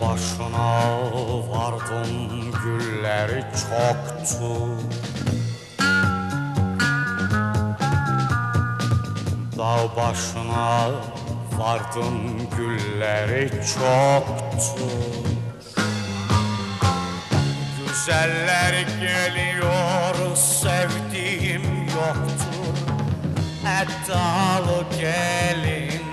başına vardım gülleri çoktu. Dağ başına vardım gülleri çoktu. Güzeller geliyor sevdiğim yoktur Eddalı gelin